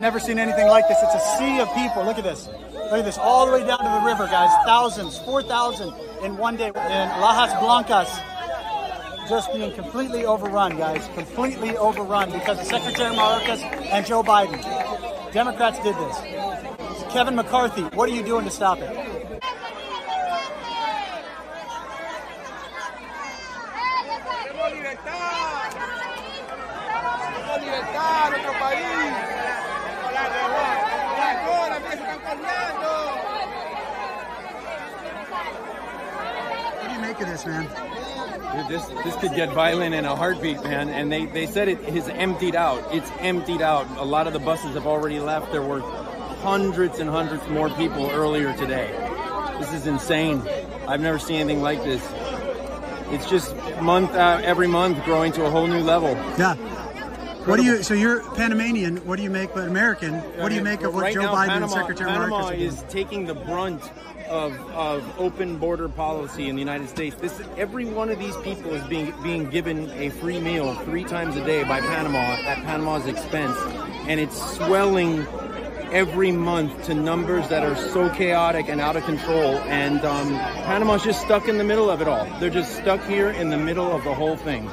Never seen anything like this. It's a sea of people. Look at this. Look at this. All the way down to the river, guys. Thousands, 4,000 in one day. In Lajas Blancas, just being completely overrun, guys. Completely overrun because of Secretary Mayorkas and Joe Biden. Democrats did this. Kevin McCarthy, what are you doing to stop it? Make of this, man? Dude, this this could get violent in a heartbeat, man. And they, they said it is emptied out. It's emptied out. A lot of the buses have already left. There were hundreds and hundreds more people earlier today. This is insane. I've never seen anything like this. It's just month uh, every month growing to a whole new level. Yeah. What do you? So you're Panamanian. What do you make? But American. What do you make of what right Joe now, Biden Panama, and Secretary Panama Mayorkas are doing? is taking the brunt of, of open border policy in the United States. This every one of these people is being being given a free meal three times a day by Panama at Panama's expense, and it's swelling every month to numbers that are so chaotic and out of control. And um, Panama's just stuck in the middle of it all. They're just stuck here in the middle of the whole thing.